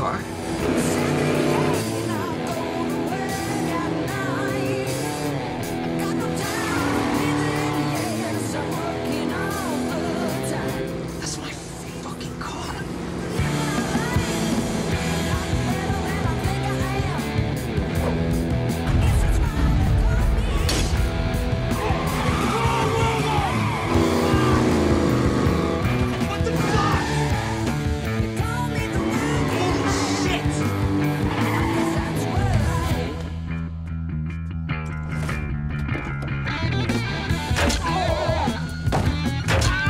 car.